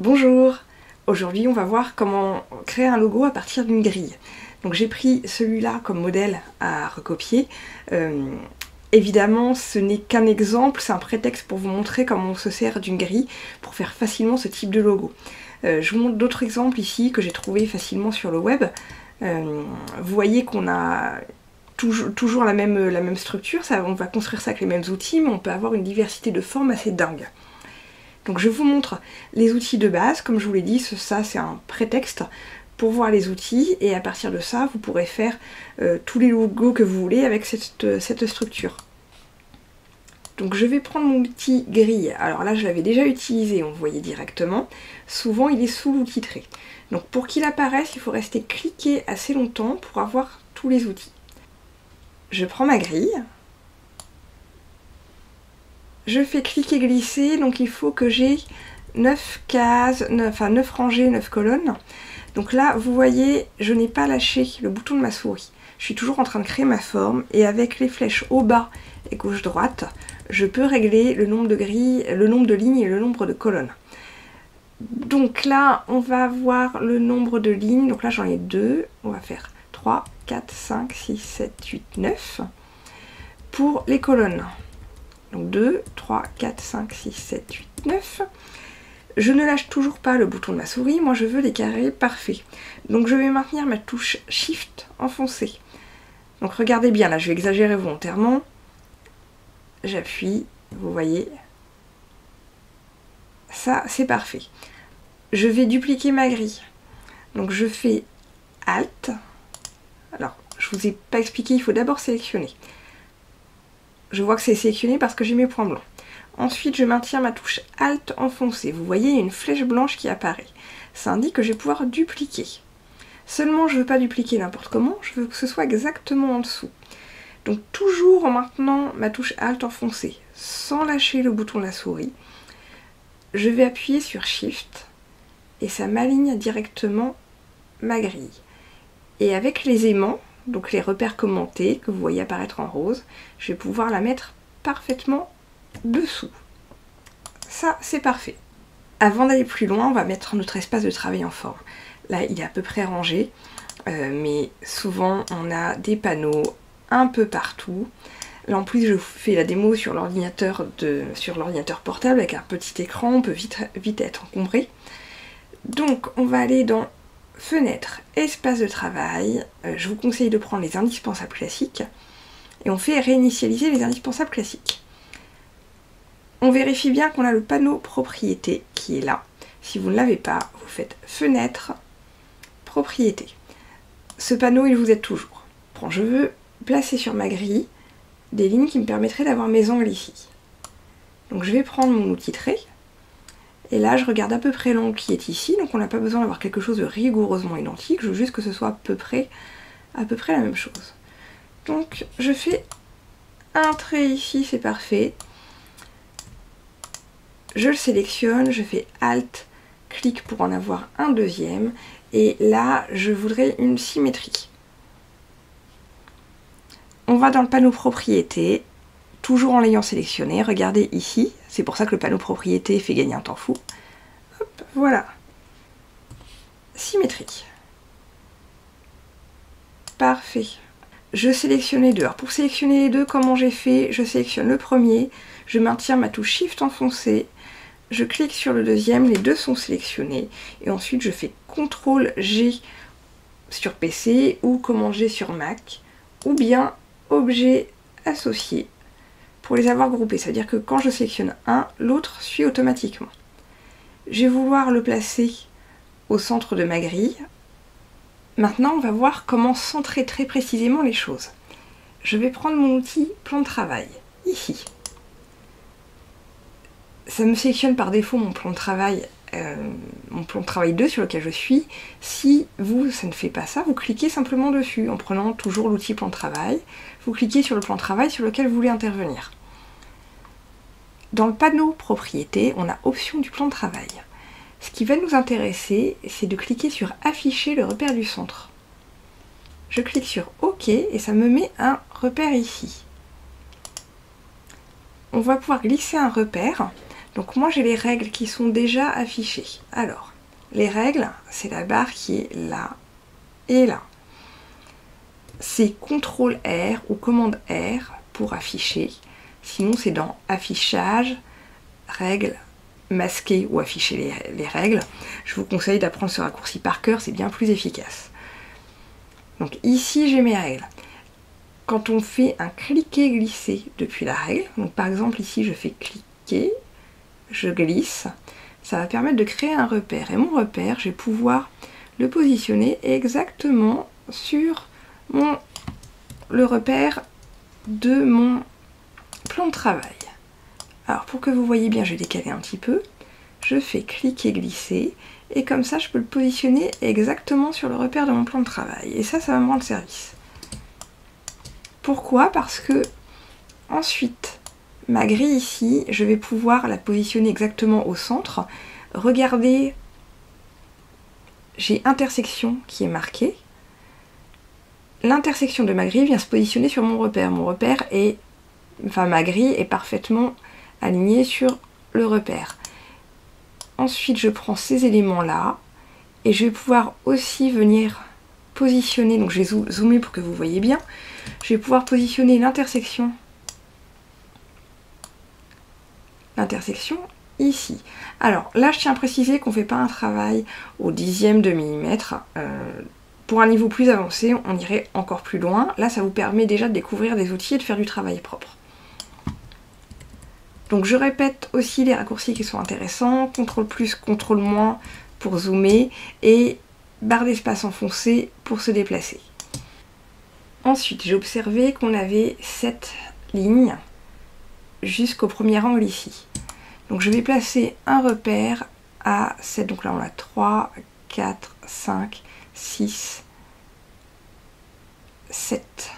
Bonjour Aujourd'hui on va voir comment créer un logo à partir d'une grille. Donc j'ai pris celui-là comme modèle à recopier. Euh, évidemment ce n'est qu'un exemple, c'est un prétexte pour vous montrer comment on se sert d'une grille pour faire facilement ce type de logo. Euh, je vous montre d'autres exemples ici que j'ai trouvé facilement sur le web. Euh, vous voyez qu'on a toujours, la, même, structure, on va construire ça avec les mêmes outils, mais on peut avoir une diversité de formes assez dingue. Donc je vous montre les outils de base, comme je vous l'ai dit, ça c'est un prétexte pour voir les outils et à partir de ça vous pourrez faire euh, tous les logos que vous voulez avec cette, cette, structure. Donc je vais prendre mon outil grille, alors là je l'avais déjà utilisé, on voyait directement, souvent il est sous l'outil trait. Donc pour qu'il apparaisse il faut rester cliqué assez longtemps pour avoir tous les outils. Je prends ma grille, je fais cliquer glisser, donc il faut que j'ai 9 cases, 9, enfin 9 rangées, 9 colonnes. Donc là, vous voyez, je n'ai pas lâché le bouton de ma souris. Je suis toujours en train de créer ma forme et avec les flèches au bas et gauche-droite, je peux régler le nombre de grilles, le nombre de lignes et le nombre de colonnes. Donc là, on va voir le nombre de lignes. Donc là, j'en ai deux. On va faire 3, 4, 5, 6, 7, 8, 9. Pour les colonnes, donc 2, 3, 4, 5, 6, 7, 8, 9. Je ne lâche toujours pas le bouton de ma souris, moi je veux des carrés parfaits. Donc je vais maintenir ma touche Shift enfoncée. Donc regardez bien, là je vais exagérer volontairement. J'appuie, vous voyez. Ça, c'est parfait. Je vais dupliquer ma grille. Donc je fais Alt. Alors, je vous ai pas expliqué, il faut d'abord sélectionner je vois que c'est sélectionné parce que j'ai mes points blancs. Ensuite, je maintiens ma touche Alt enfoncée. Vous voyez, il y a une flèche blanche qui apparaît. Ça indique que je vais pouvoir dupliquer. Seulement, je ne veux pas dupliquer n'importe comment, je veux que ce soit exactement en dessous. Donc toujours en maintenant ma touche Alt enfoncée, sans lâcher le bouton de la souris, je vais appuyer sur Shift et ça m'aligne directement ma grille. Et avec les aimants, donc les repères commentés que vous voyez apparaître en rose, je vais pouvoir la mettre parfaitement dessous. Ça, c'est parfait. Avant d'aller plus loin, on va mettre notre espace de travail en forme. Là, il est à peu près rangé, euh, mais souvent, on a des panneaux un peu partout. Là, en plus, je vous fais la démo sur l'ordinateur portable avec un petit écran, on peut vite être encombré. Donc, on va aller dans fenêtre, espace de travail, euh, je vous conseille de prendre les indispensables classiques et on fait réinitialiser les indispensables classiques. On vérifie bien qu'on a le panneau propriété qui est là. Si vous ne l'avez pas, vous faites fenêtre, propriété. Ce panneau, il vous aide toujours. Bon, je veux placer sur ma grille des lignes qui me permettraient d'avoir mes angles ici. Donc je vais prendre mon outil trait, et là, je regarde à peu près l'angle qui est ici, donc on n'a pas besoin d'avoir quelque chose de rigoureusement identique, je veux juste que ce soit à peu près, à peu près la même chose. Donc je fais un trait ici, c'est parfait. Je le sélectionne, je fais Alt, clic pour en avoir un deuxième, et là, je voudrais une symétrie. On va dans le panneau propriété, toujours en l'ayant sélectionné. Regardez ici, c'est pour ça que le panneau propriété fait gagner un temps fou. Hop, voilà. Symétrique. Parfait. Je sélectionne les deux. Alors pour sélectionner les deux, comment j'ai fait? Je sélectionne le premier, je maintiens ma touche Shift enfoncée, je clique sur le deuxième, les deux sont sélectionnés, et ensuite je fais CTRL G sur PC ou Command G sur Mac, ou bien Objet associé pour les avoir groupés. C'est-à-dire que quand je sélectionne un, l'autre suit automatiquement. Je vais vouloir le placer au centre de ma grille. Maintenant, on va voir comment centrer très précisément les choses. Je vais prendre mon outil plan de travail, ici. Ça me sélectionne par défaut mon plan de travail, euh, mon plan de travail 2 sur lequel je suis. Si vous, ça ne fait pas ça, vous cliquez simplement dessus en prenant toujours l'outil plan de travail. Vous cliquez sur le plan de travail sur lequel vous voulez intervenir. Dans le panneau propriété, on a option du plan de travail. Ce qui va nous intéresser, c'est de cliquer sur afficher le repère du centre. Je clique sur OK et ça me met un repère ici. On va pouvoir glisser un repère. Donc moi j'ai les règles qui sont déjà affichées. Alors, les règles, c'est la barre qui est là et là. C'est CTRL R ou commande R pour afficher. Sinon c'est dans affichage, règles, masquer ou afficher les, les règles. Je vous conseille d'apprendre ce raccourci par cœur, c'est bien plus efficace. Donc ici j'ai mes règles. Quand on fait un cliquer-glisser depuis la règle, donc par exemple ici je fais cliquer, je glisse, ça va permettre de créer un repère. Et mon repère, je vais pouvoir le positionner exactement sur le repère de mon plan de travail. Alors pour que vous voyez bien, je vais décaler un petit peu. Je fais cliquer, glisser, et comme ça je peux le positionner exactement sur le repère de mon plan de travail. Et ça, ça va me rendre service. Pourquoi? Parce que ensuite, ma grille ici, je vais pouvoir la positionner exactement au centre. Regardez, j'ai intersection qui est marquée. L'intersection de ma grille vient se positionner sur mon repère. Mon repère est, enfin ma grille est parfaitement alignée sur le repère. Ensuite, je prends ces éléments-là et je vais pouvoir aussi venir positionner, donc je vais zoomer pour que vous voyez bien, je vais pouvoir positionner l'intersection l'intersection ici. Alors là, je tiens à préciser qu'on ne fait pas un travail au dixième de millimètre. Euh, pour un niveau plus avancé, on irait encore plus loin. Là, ça vous permet déjà de découvrir des outils et de faire du travail propre. Donc je répète aussi les raccourcis qui sont intéressants. CTRL plus, CTRL moins pour zoomer et barre d'espace enfoncée pour se déplacer. Ensuite, j'ai observé qu'on avait cette ligne jusqu'au premier angle ici. Donc je vais placer un repère à 7. Donc là on a 3, 4, 5, 6, 7.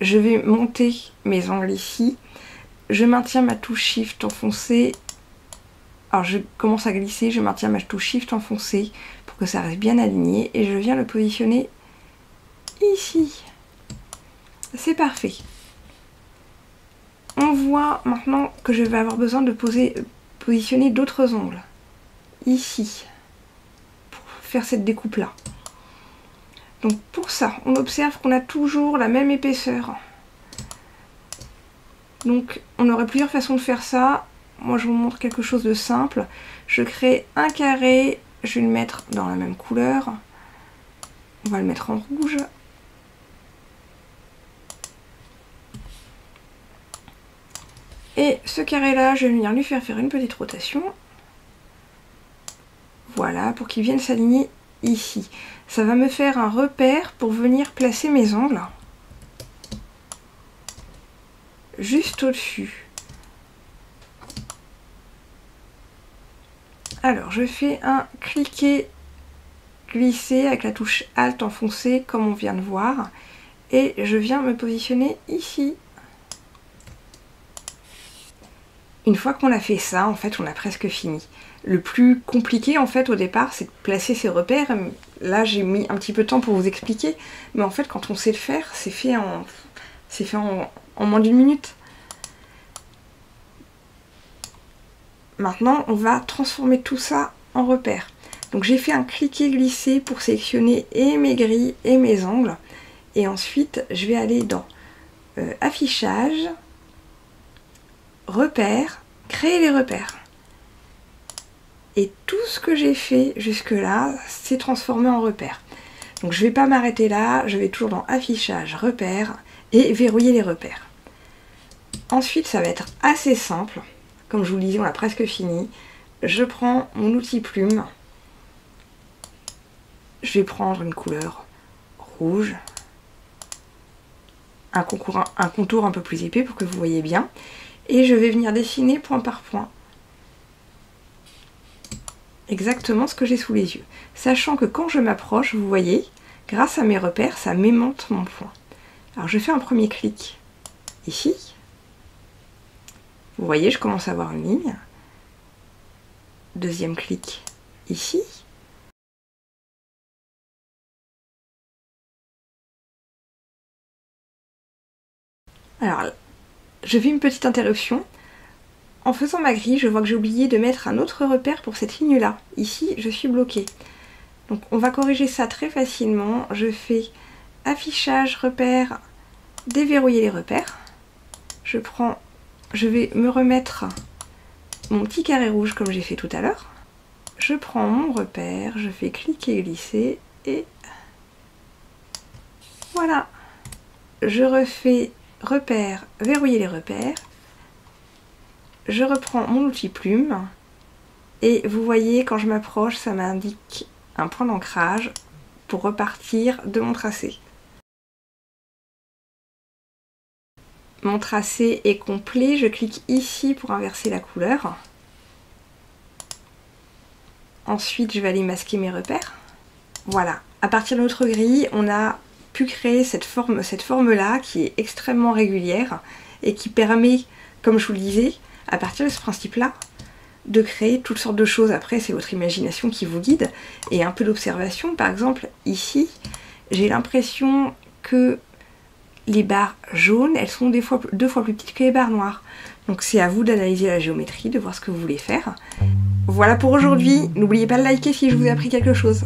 Je vais monter mes angles ici. Je maintiens ma touche Shift enfoncée. Alors je commence à glisser, je maintiens ma touche Shift enfoncée pour que ça reste bien aligné. Et je viens le positionner ici. C'est parfait on voit maintenant que je vais avoir besoin de poser, positionner d'autres ongles. Ici. Pour faire cette découpe là. Donc pour ça, on observe qu'on a toujours la même épaisseur. Donc on aurait plusieurs façons de faire ça. Moi je vous montre quelque chose de simple. Je crée un carré, je vais le mettre dans la même couleur. On va le mettre en rouge. Et ce carré-là, je vais venir lui faire faire une petite rotation. Voilà, pour qu'il vienne s'aligner ici. Ça va me faire un repère pour venir placer mes ongles. Juste au-dessus. Alors, je fais un cliquer, glisser avec la touche Alt enfoncée, comme on vient de voir. Et je viens me positionner ici. Une fois qu'on a fait ça, en fait, on a presque fini. Le plus compliqué, en fait, au départ, c'est de placer ses repères. Là, j'ai mis un petit peu de temps pour vous expliquer. Mais en fait, quand on sait le faire, c'est fait en, fait en, en moins d'une minute. Maintenant, on va transformer tout ça en repères. Donc j'ai fait un cliquer-glisser pour sélectionner et mes grilles et mes angles. Et ensuite, je vais aller dans euh, affichage, repères, créer les repères. Et tout ce que j'ai fait jusque-là s'est transformé en repères. Donc je ne vais pas m'arrêter là, je vais toujours dans affichage, repères et verrouiller les repères. Ensuite, ça va être assez simple. Comme je vous le disais, on a presque fini. Je prends mon outil plume. Je vais prendre une couleur rouge. Un, contour un peu plus épais pour que vous voyez bien et je vais venir dessiner point par point exactement ce que j'ai sous les yeux. Sachant que quand je m'approche, vous voyez, grâce à mes repères, ça m'aimante mon point. Alors je fais un premier clic ici. Vous voyez, je commence à avoir une ligne. Deuxième clic ici. Alors je fais une petite interruption. En faisant ma grille, je vois que j'ai oublié de mettre un autre repère pour cette ligne-là. Ici, je suis bloquée. Donc on va corriger ça très facilement. Je fais affichage, repère, déverrouiller les repères. Je prends, je vais me remettre mon petit carré rouge comme j'ai fait tout à l'heure. Je prends mon repère, je fais cliquer, glisser et voilà. Je refais repère, verrouiller les repères. Je reprends mon outil plume et vous voyez quand je m'approche ça m'indique un point d'ancrage pour repartir de mon tracé. Mon tracé est complet, je clique ici pour inverser la couleur. Ensuite, je vais aller masquer mes repères. Voilà, à partir de notre grille, on a pu créer cette forme là qui est extrêmement régulière et qui permet, comme je vous le disais, à partir de ce principe là, de créer toutes sortes de choses. Après, c'est votre imagination qui vous guide et un peu d'observation. Par exemple, ici, j'ai l'impression que les barres jaunes, elles sont deux fois plus petites que les barres noires. Donc c'est à vous d'analyser la géométrie, de voir ce que vous voulez faire. Voilà pour aujourd'hui. N'oubliez pas de liker si je vous ai appris quelque chose.